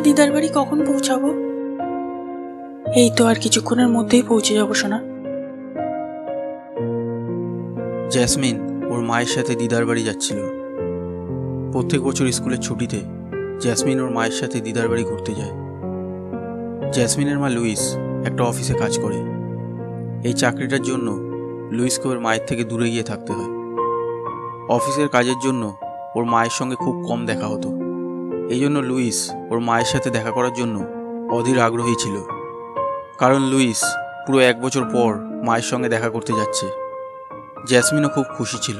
দিদার বাড়ি কখন পৌঁছাবো? এই তো আর কিছুক্ষণের মধ্যেই পৌঁছে যাব, সোনা। জ্যাসমিন, ওর মায়ের সাথে দিদার বাড়ি যাচ্ছিল। প্রত্যেক বছর স্কুলের ছুটিতে জ্যাসমিন ওর মায়ের সাথে দিদার বাড়ি ঘুরতে যায়। জ্যাসমিনের মা লুইস একটা অফিসে কাজ করে। এই চাকরিটার জন্য লুইসকে ওর মায়ের থেকে দূরে গিয়ে থাকতে হয়। অফিসের কাজের জন্য ওর মায়ের সঙ্গে খুব কম দেখা হতো। এই জন্য লুইস ওর মায়ের সাথে দেখা করার জন্য অধীর আগ্রহী ছিল। কারণ লুইস পুরো এক বছর পর মায়ের সঙ্গে দেখা করতে যাচ্ছে। জ্যাসমিনও খুব খুশি ছিল।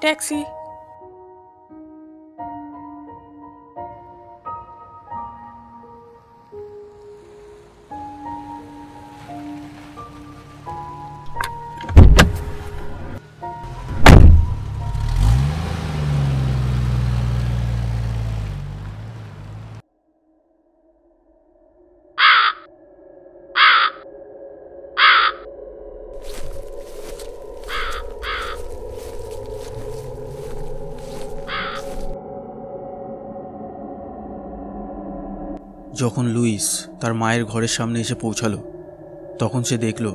taxi. যখন লুইস তার মায়ের ঘরের সামনে এসে পৌঁছালো, তখন সে দেখল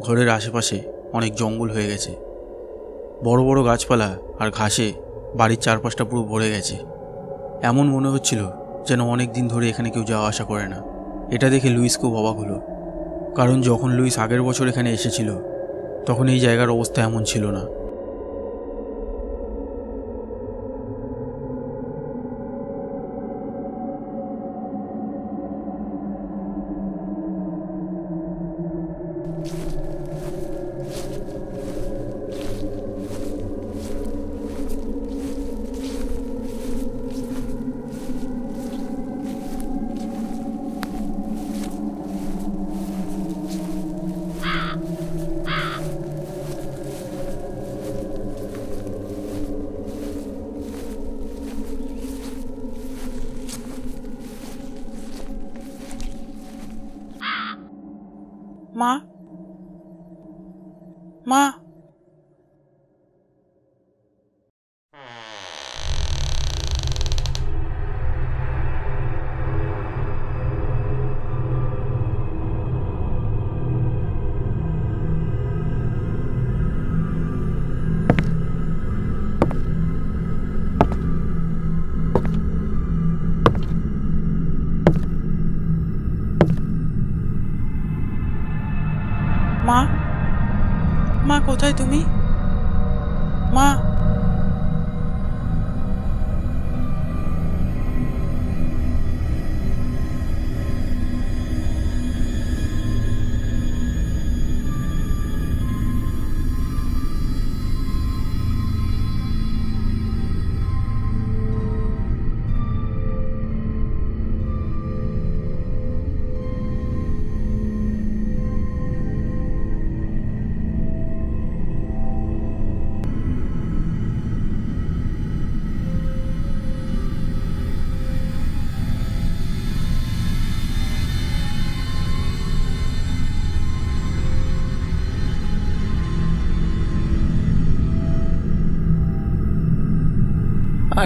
ঘরের আশেপাশে অনেক জঙ্গল হয়ে গেছে। বড় বড় গাছপালা আর ঘাসে বাড়ির চারপাশটা পুরো ভরে গেছে। এমন মনে হচ্ছিল যেন অনেক দিন ধরে এখানে কেউ যাওয়া আসা করে না। এটা দেখে লুইস খুব অবাক হলো। কারণ যখন লুইস আগের বছর এখানে এসেছিল, তখন এই জায়গার অবস্থা এমন ছিল না।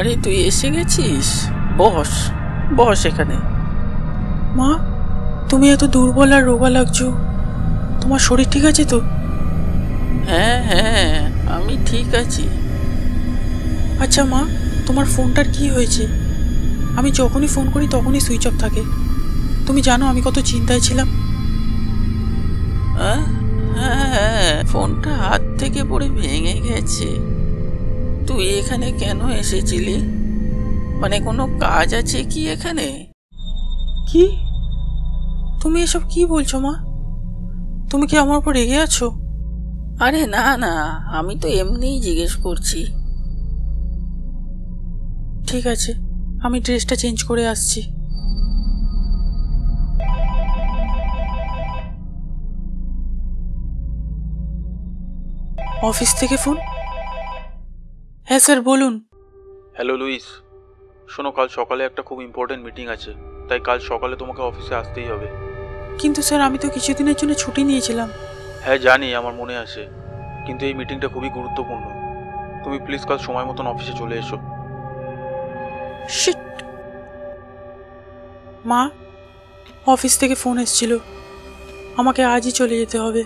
আরে তুই এসে গেছিস? বস বস এখানে। মা তুমি এত দুর্বল আর রোগা লাগছো। তোমার শরীর ঠিক আছে তো? হ্যাঁ হ্যাঁ আমি ঠিক আছি। আচ্ছা মা তোমার ফোনটার কি হয়েছে? আমি যখনই ফোন করি তখনই সুইচ অফ থাকে। তুমি জানো আমি কত চিন্তায় ছিলাম। হ্যাঁ ফোনটা হাত থেকে পড়ে ভেঙে গেছে। তুই এখানে কেন এসেছিলি? মানে কোনো কাজ আছে কি এখানে? কি? তুমি এসব কি বলছো মা? তুমি কি আমার উপর রেগে আছো? আরে না না আমি তো এমনিই জিজ্ঞেস করছি। ঠিক আছে আমি ড্রেসটা চেঞ্জ করে আসছি। অফিস থেকে ফোন? হ্যাঁ স্যার বলুন। Hello Louis. শোনো কাল সকালে একটা খুব ইম্পর্টেন্ট মিটিং আছে তাই কাল সকালে তোমাকে অফিসে আসতেই হবে। কিন্তু স্যার আমি তো কিছুদিনের জন্য ছুটি নিয়েছিলাম। হ্যাঁ জানি আমার মনে আছে। কিন্তু এই মিটিংটা খুবই গুরুত্বপূর্ণ। তুমি প্লিজ কাল সময় মতন অফিসে চলে এসো। শিট। মা অফিস থেকে ফোন এসেছিল। আমাকে আজই চলে যেতে হবে।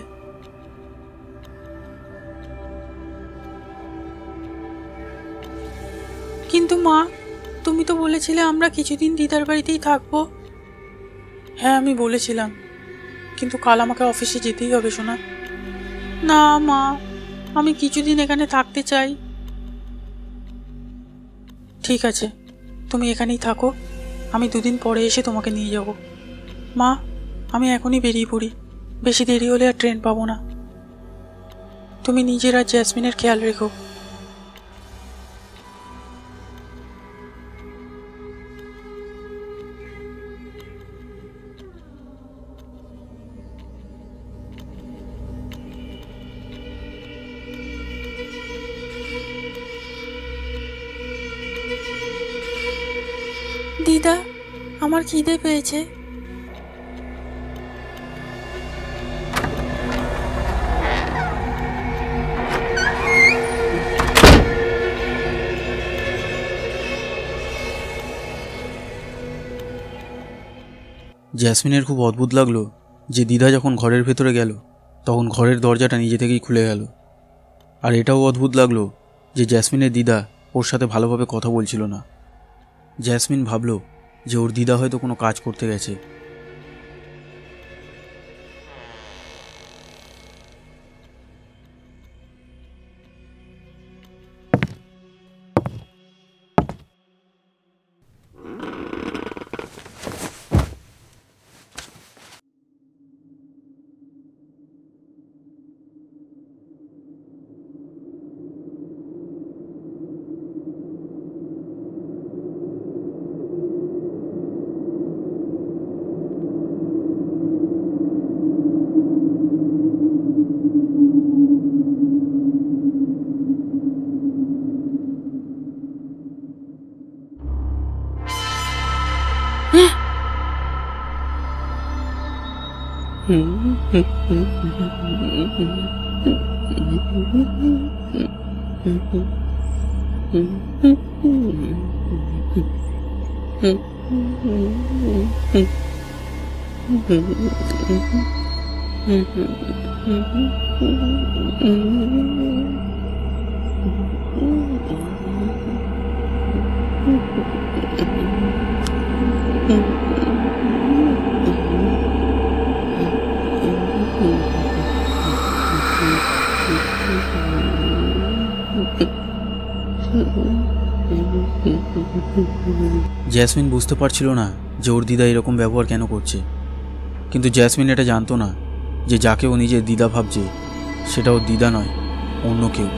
বলেছিলে আমরা কিছুদিন দিদার বাড়িতেই থাকব? হ্যাঁ আমি বলেছিলাম। কিন্তু কাল আমাকে অফিসে যেতেই হবে শোনা না, মা, আমি কিছুদিন এখানে থাকতে চাই। ঠিক আছে, তুমি এখানেই থাকো। আমি দুদিন পরে এসে তোমাকে নিয়ে যাব। মা, আমি এখনই বেরিয়ে পড়ি। বেশি দেরি হলে আর ট্রেন পাবো না। তুমি নিজের আর জ্যাসমিনের খেয়াল রেখো। আমার খিদে পেয়েছে। জ্যাসমিনের খুব অদ্ভুত লাগল যে দিদা যখন ঘরের ভেতরে গেল, তখন ঘরের দরজাটা নিজে থেকেই খুলে গেল। আর এটাও অদ্ভুত লাগল যে জ্যাসমিনের দিদা ওর সাথে ভালোভাবে কথা বলছিল না। জ্যাসমিন ভাবলো যে ওর দিদা হয়তো কোনো কাজ করতে গেছে। Mm-hmm. জ্যাসমিন বুঝতে পারছিল না যে ওর দিদা এরকম ব্যবহার কেন করছে। কিন্তু জ্যাসমিন এটা জানতো না যে যাকে ও নিজের দিদা ভাবছে, সেটা ওর দিদা নয়, অন্য কেউ।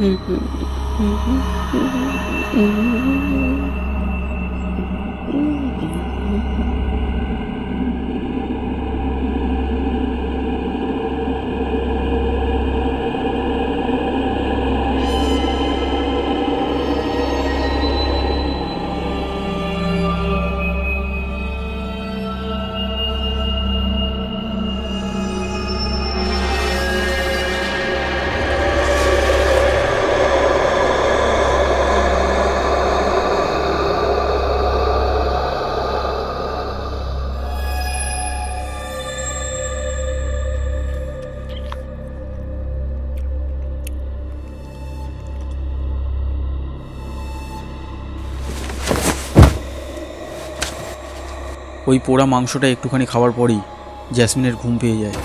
うん。ওই পোড়া মাংসটা একটুখানি খাওয়ার পরেই জ্যাসমিনের ঘুম পেয়ে যায়।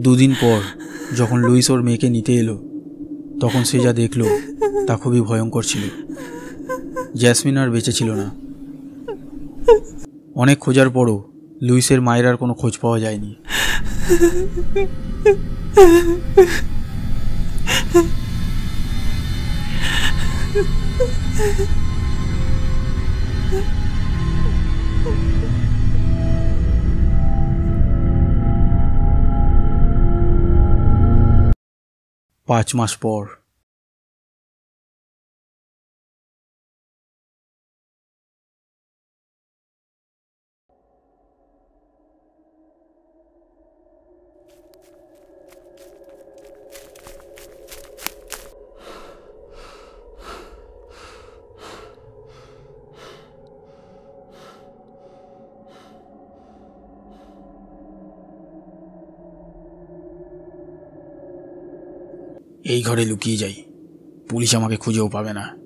দুদিন পর যখন লুইস ওর মেয়েকে নিতে এলো, তখন সে যা দেখল তা খুবই ভয়ঙ্কর ছিল। জ্যাসমিন আর বেঁচে ছিল না। অনেক খোঁজার পরও লুইসের মায়ের আর কোনো খোঁজ পাওয়া যায়নি। পাঁচ মাস পর এই ঘরে লুকিয়ে যাই। পুলিশ আমাকে খুঁজেও পাবে না।